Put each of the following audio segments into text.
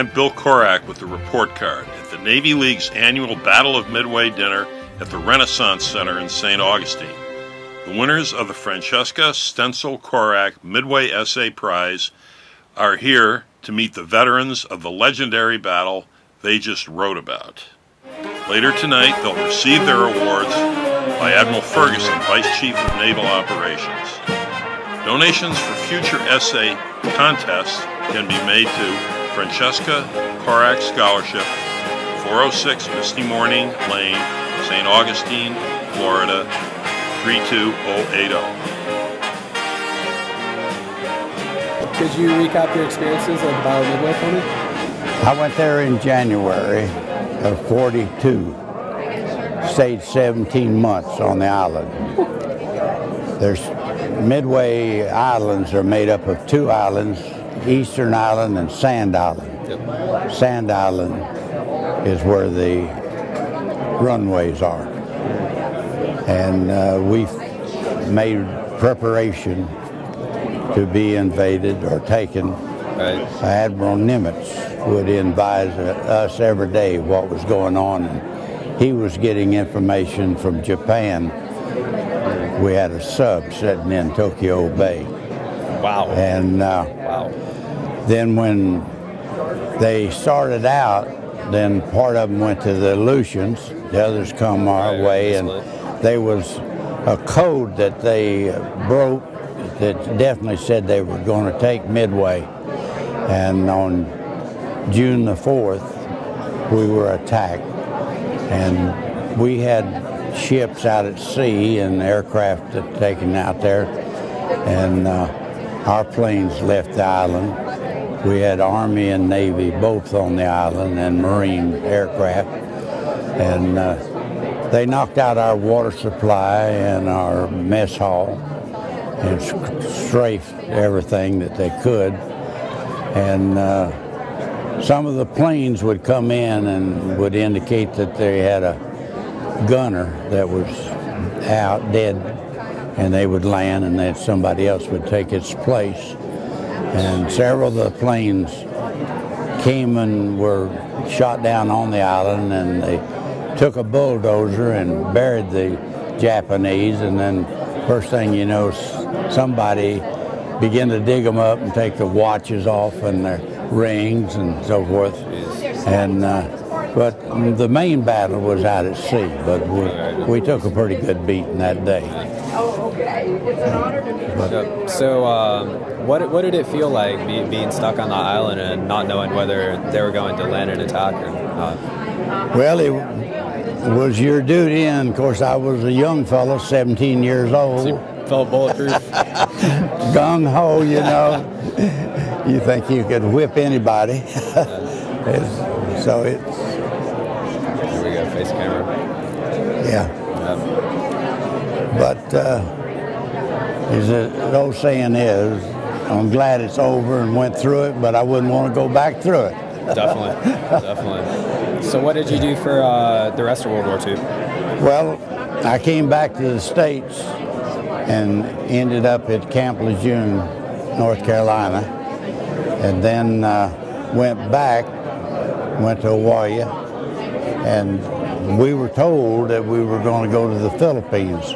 I'm Bill Korak with the report card at the Navy League's annual Battle of Midway dinner at the Renaissance Center in St. Augustine. The winners of the Francesca Stencil Korak Midway Essay Prize are here to meet the veterans of the legendary battle they just wrote about. Later tonight, they'll receive their awards by Admiral Ferguson, Vice Chief of Naval Operations. Donations for future essay contests can be made to Francesca Korak Scholarship, 406 Misty Morning Lane, St. Augustine, Florida, 32080. Could you recap your experiences at the Battle of Midway for me? I went there in January of 42. Stayed 17 months on the island. There's Midway Islands are made up of two islands Eastern Island and Sand Island. Yep. Sand Island is where the runways are. And uh, we made preparation to be invaded or taken. Right. Admiral Nimitz would advise us every day what was going on. And he was getting information from Japan. We had a sub sitting in Tokyo Bay. Wow. And uh, wow then when they started out, then part of them went to the Aleutians, the others come our right, way, and there was a code that they broke that definitely said they were going to take Midway. And on June the 4th, we were attacked. And we had ships out at sea and aircraft taken out there. And uh, our planes left the island we had Army and Navy both on the island and Marine aircraft. And uh, they knocked out our water supply and our mess hall and strafed everything that they could. And uh, some of the planes would come in and would indicate that they had a gunner that was out dead and they would land and then somebody else would take its place and several of the planes came and were shot down on the island and they took a bulldozer and buried the Japanese and then first thing you know somebody began to dig them up and take the watches off and their rings and so forth. And uh, but the main battle was out at sea but we, we took a pretty good beating that day but, so um what what did it feel like be, being stuck on the island and not knowing whether they were going to land an attack or not? Well, it was your duty, and of course, I was a young fellow, 17 years old. So felt bulletproof. Gung ho, you know. you think you could whip anybody. so it's. Here we go, face camera. Yeah. But uh, as the old saying is, I'm glad it's over and went through it, but I wouldn't want to go back through it. definitely, definitely. So, what did you do for uh, the rest of World War II? Well, I came back to the States and ended up at Camp Lejeune, North Carolina, and then uh, went back, went to Hawaii, and we were told that we were going to go to the Philippines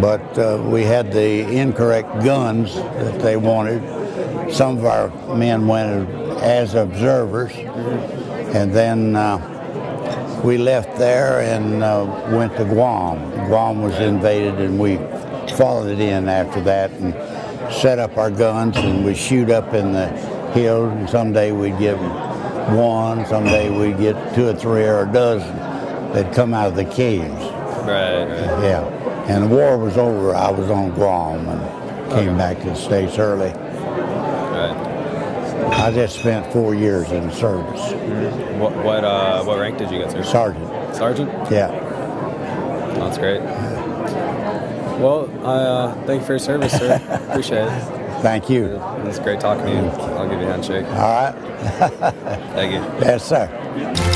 but uh, we had the incorrect guns that they wanted. Some of our men went as observers, and then uh, we left there and uh, went to Guam. Guam was invaded, and we followed it in after that and set up our guns, and we shoot up in the hills. And someday we'd get one, someday we'd get two or three or a dozen that come out of the caves. Right, right. Yeah. And the war was over. I was on Guam and came okay. back to the States early. Right. I just spent four years in the service. Mm-hmm. What what, uh, what rank did you get, sir? Sergeant. Sergeant? Yeah. That's great. Well, uh, thank you for your service, sir. Appreciate it. Thank you. It was great talking to you. I'll give you a handshake. All right. Thank you. Yes, sir.